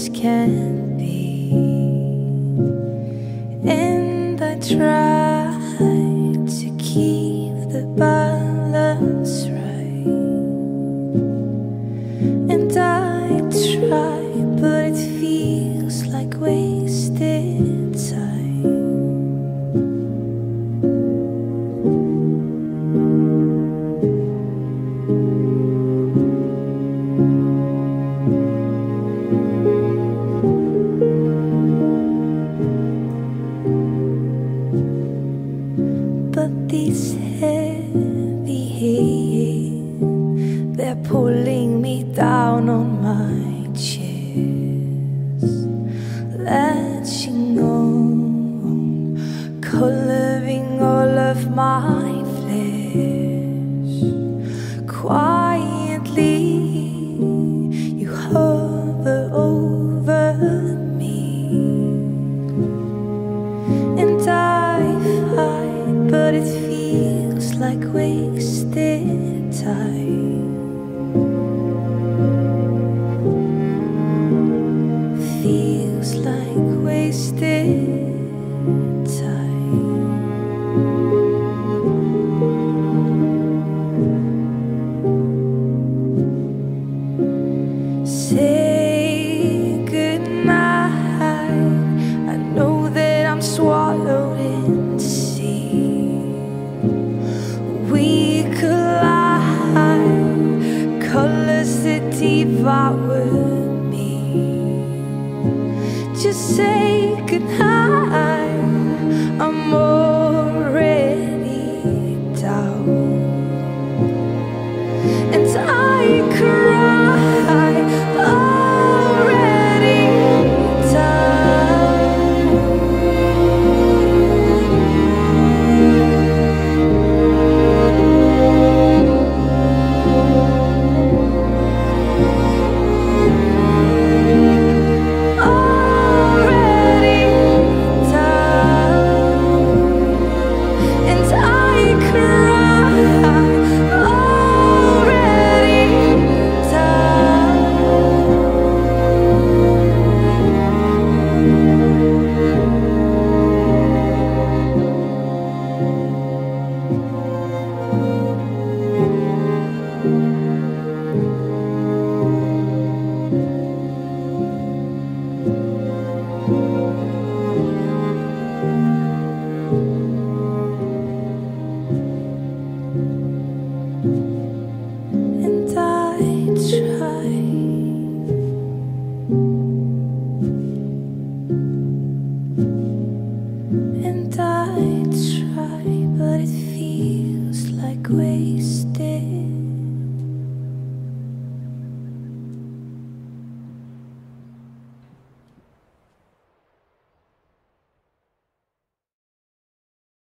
This can be. And I try to keep the balance right. And I try, but it feels like waiting. like wasted time. just say goodnight? wasted.